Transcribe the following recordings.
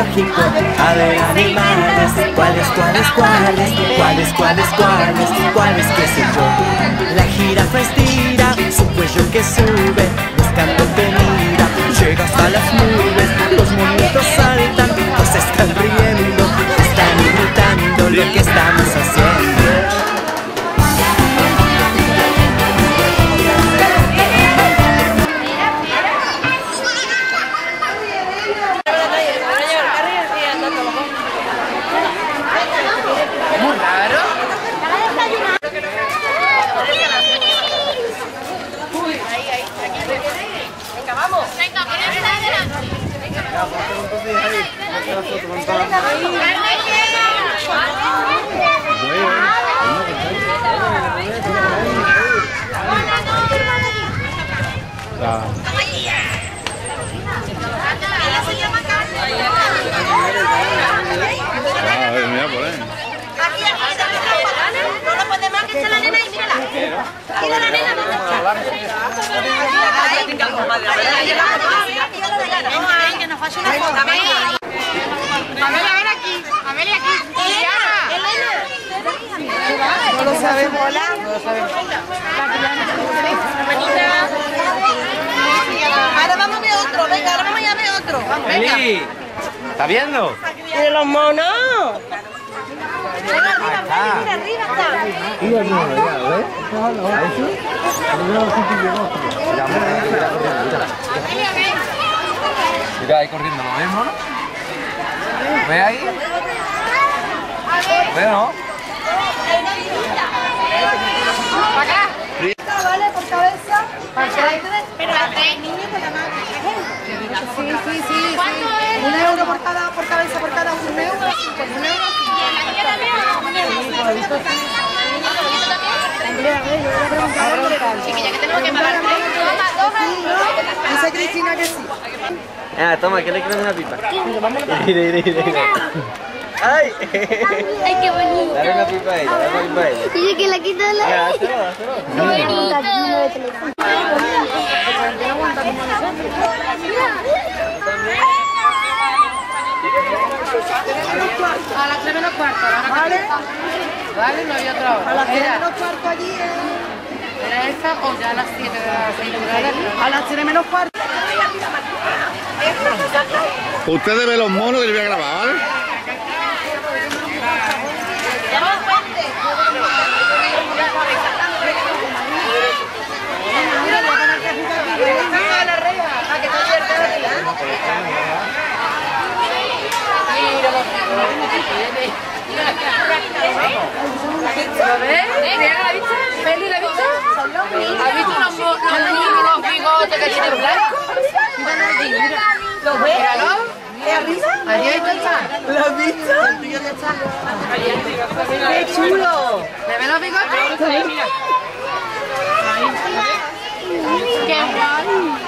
a ver animales, cuáles, cuáles, cuáles, cuáles, cuáles, cuáles, cuáles, qué sé yo. La jirafa estira su cuello que sube, buscando comida, llega hasta las nubes, los monitos saltan, o se están riendo, están imitando lo que estamos haciendo. Amelia, ven aquí. Amelia, aquí. Elena. No lo sabemos. Hola. No lo sabemos. Ahora vamos a ver otro. Venga, ahora vamos a ver otro. Venga. Eli, ¿estás viendo? ¡Mire los monos! Venga, arriba, mira, arriba está. Mira ahí corriendo, ¿lo ves, mono? ¿Ves ahí? ¿Ves, no? ¿Vale? Por cabeza. Pero a tres niños con la mano. Sí, sí, sí. Un euro por cada, por cabeza, por cada un euro. Un euro. Toma, toma. Dice Cristina que sí. Ah, toma, que le quieres una pipa. Mira, mira, mira, mira. ¡Ay! Ay, qué bonito. Dale una pipa a ella, dale una pipa a ella. Dice que la quita la... Ya, hazlo, hazlo. A las tres menos cuarto. ¿Vale? Vale, no había otra hora. A las tres menos cuarto allí. ¿Era esta o ya a las siete de la seis A las tres menos cuarto. Ustedes ven los monos que yo voy a grabar, ¿vale? ¿Lo ves? ¿la la? ¿Has visto los bigotes que tienen? ¿Los ves? ¿Lo? ¡Qué chulo! ¿Le ves los bigotes? ¡Qué!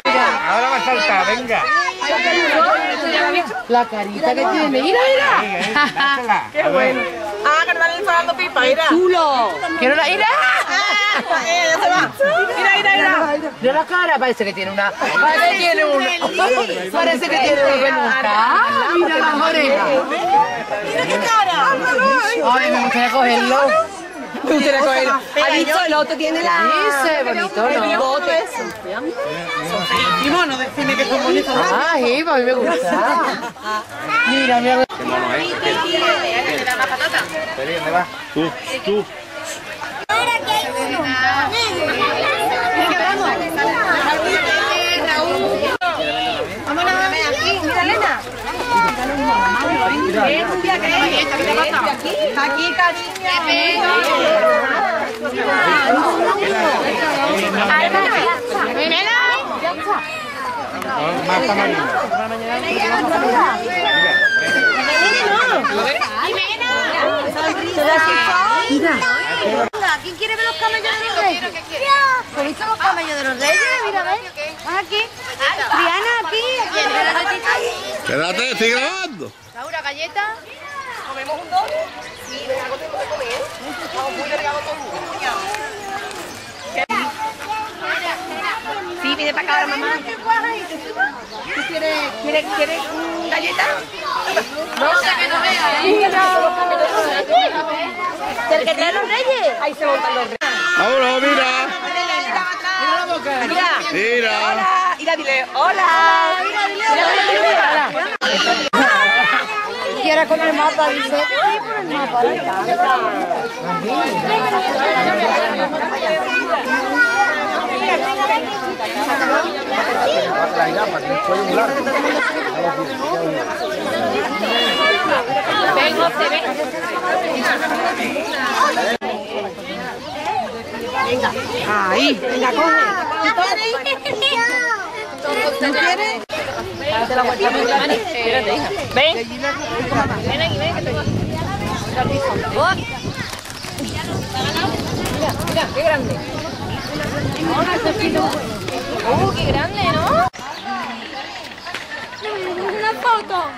Ahora va a saltar, venga. La carita que tiene, mira, mira. Qué bueno. Ah, que no le está dando pipa, mira. Chulo. Quiero la ira. Mira, mira, mira. Mira la cara, parece que tiene una. Parece que tiene una. Parece que tiene una peluca. Mira las orejas. Mira qué cara. Ay, me gustaría cogerlo. Me gustaría cogerlo. ¿Has visto? El otro tiene la... Dice, bonito, El ¿no? bigote. Y mono, decime que son bonitos. Ah, sí, a mí me gusta. Mira, mira. Qué mono es. Feliz, ¿dónde vas? Tú, tú. Ahora que hay uno. Vámonos. Mira, Elena. Aquí, cariño. ¿Quién quiere ver los camellos de los reyes? ¿Has visto los camellos de los reyes? Mira, ven. Ven aquí. Triana, aquí. Quédate, estoy grabando. Laura, galleta. Sí, viene para acá ahora, mamá. ¿Tú quieres, quieres, quieres mm, galleta? No que no vea, ¿eh? ¿Del que trae los reyes? Ahí se montan los reyes. Vámonos, mira. Mira. Mira. Hola. Mira, dile hola. Mira, dile hola. Quiere con el mapa, dice. Sí, por el mapa. le encanta. Vengo, te ven. Ahí, venga, coge. ¿Tú quieres? Espérate, hija. Ven. Ven aquí, ven que te Oh. Mira, mira, qué grande. Oh, qué grande, ¿no? Una foto.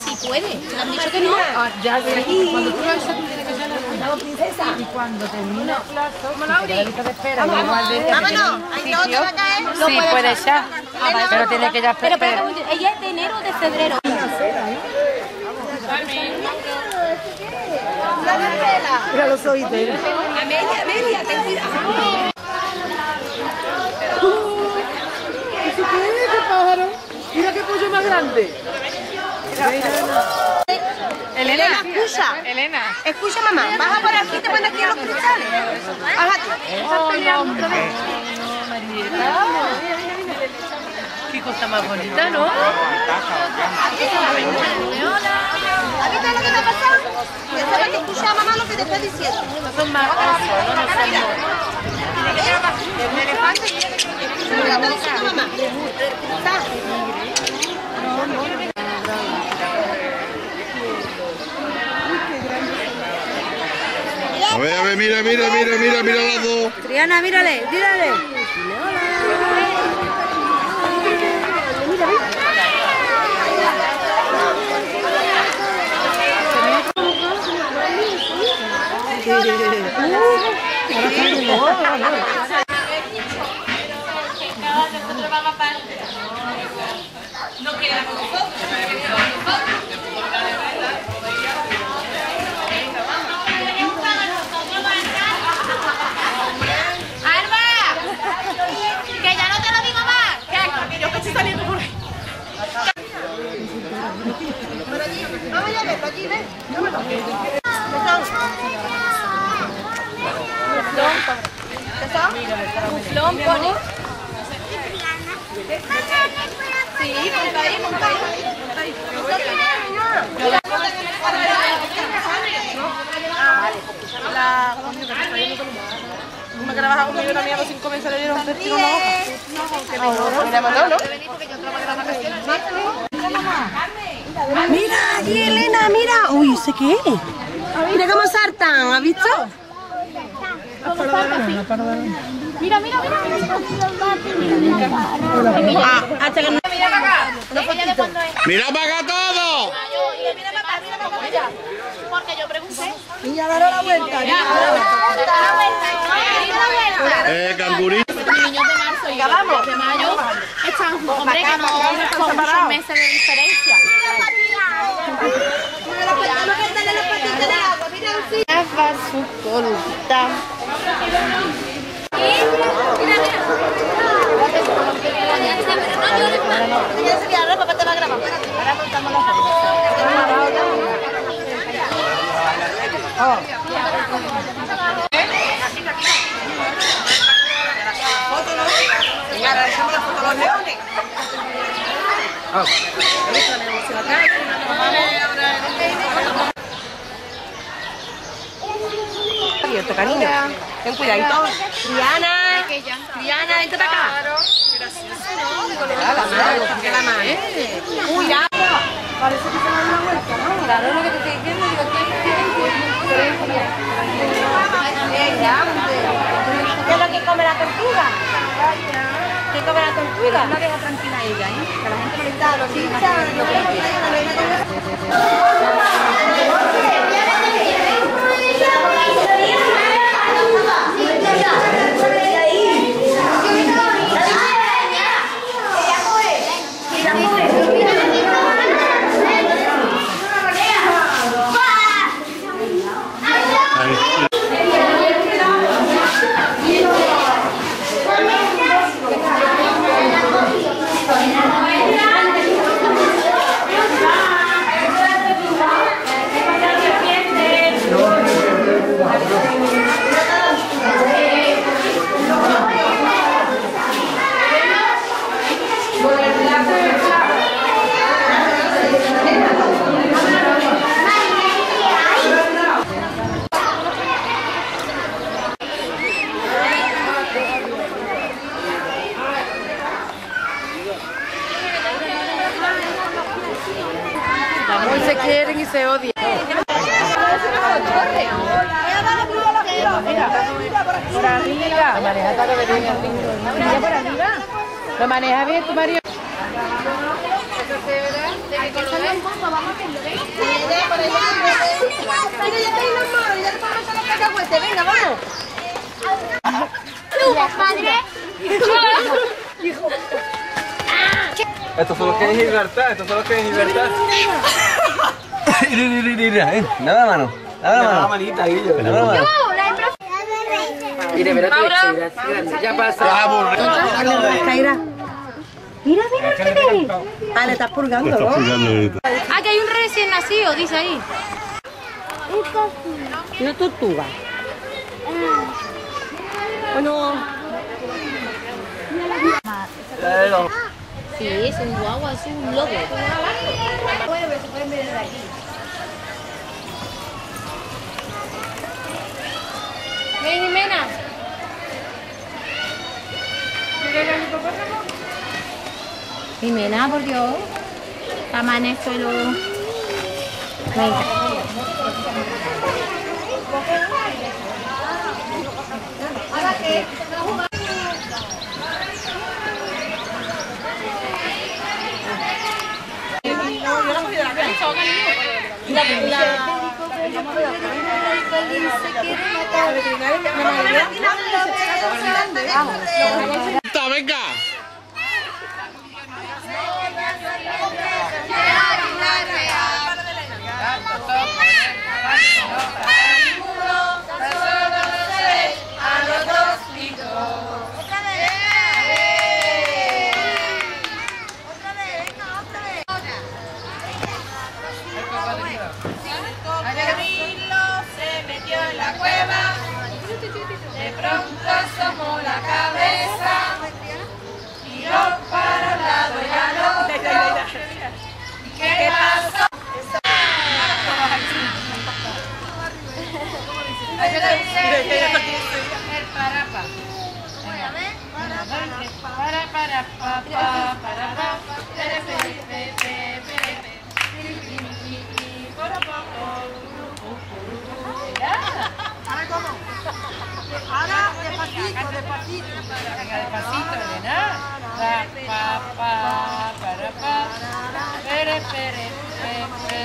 Si puede. ¿Te han dicho que no? Ah, ya, cuando tú lo haces, princesa. Y cuando termine el plazo, de Vámonos. Ahí no te va a caer. Sí, puede ya. Pero tiene que ya esperar. Ella es de enero o de febrero. Mira los ojitos. Amelia, Amelia, ten cuidado. Mira qué pollo más grande. Elena, escucha. Elena. Escucha, mamá. Baja por aquí y te pones aquí en los cristales. Bájate. Oh, no, Qué cosa más bonita, ¿no? ¿Has visto lo que te ha pasado? Ya sabes que escucha, mamá, lo que te estoy diciendo. Son más no, no son monos. El elefante. ¿Qué te está diciendo, mamá? Está. A ver, a ver, mira, mira, mira, mira, mira las dos. Triana, mírale, mírale ya no te lo digo más. Que yo que estoy saliendo por ahí. Vamos a verlo allí, ven. Muflón, pone. Sí, monta ahí, monta ahí. La... Una que la vas a comer una mierda sin comer, se le dieron un tiro no. Mira. Mira, allí Elena, mira. Uy, ¿sé qué es? Mira cómo saltan, ¿has visto? Mira, mira, mira. Ah, hasta que no... mira para acá. ¿Ella de cuándo es? ¡Mira para acá todo! Mira para acá, mira para acá. Porque yo pregunté. Niña, dale la vuelta. dale la vuelta. Eh, cangurito. Niños de marzo y vamos. de mayo están, hombre, que no son muchos meses de diferencia. Su. Venga, ahora echamos la foto a los leones. Abierto, cariño. Ten cuidadito. Triana. Triana, vente para acá. Gracias. La mano. Cuidado. Parece que se va a dar una vuelta, ¿no? Claro, lo que te estoy diciendo. Digo, ¿quién ¿Qué es lo que come la tortuga? ¿Qué come la tortuga? No deja tranquila a ella, ¿eh? Que la gente le está los Hoy se quieren y se odian. Por arriba. Maneja por arriba. Lo maneja bien tu marido. Venga, vamos. Estos son los que hay en libertad, estos son los que hay en libertad. Mira, mira, mira, ven, dame la mano, dame la mano. La manita, Guillo. Dame la mano. Mira, mira, ya pasa. Mira, mira, mira. Ah, le estás purgando, ¿no? Ah, que hay un recién nacido, dice ahí. Una tortuga. Bueno, Sí, es un guagua, es un lobo. Ven, Jimena. Jimena, por Dios. Tama en el suelo. Venga. venga. ¡Está, venga! Ahora, despacito, despacito. Venga, despacito, Elena. Pa, pa, pa, para, pa. Pere, pere, pe, pe,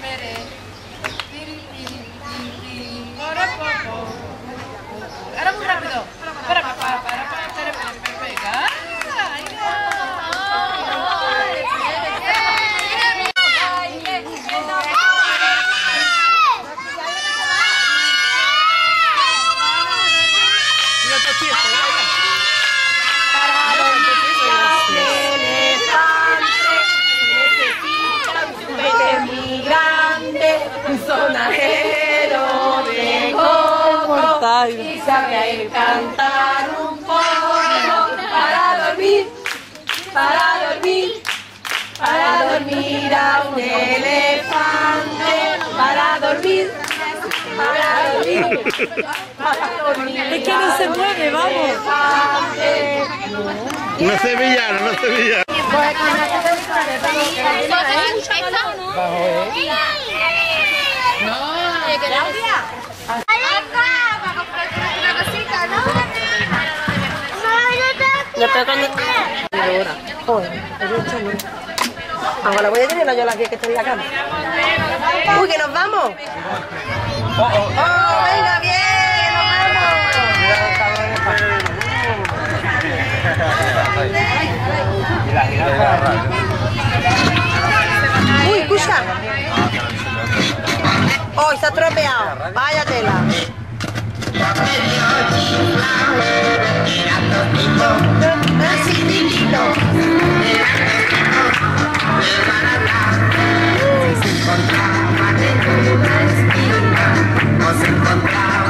pere. Para, pa, pa. Ahora muy rápido. Para, pa, pa, para, pa, coco y sabe cantar un poco para dormir, para dormir, para dormir a un elefante, para dormir, para dormir, para dormir. Es que no se mueve, vamos. Una sevillana, una sevillana. Ahora voy a tener yo la que estoy acá. Uy, que nos vamos. Oh, venga, bien, nos vamos. Uy, escucha. Oh, ha tropeado. Vaya Nos encontramos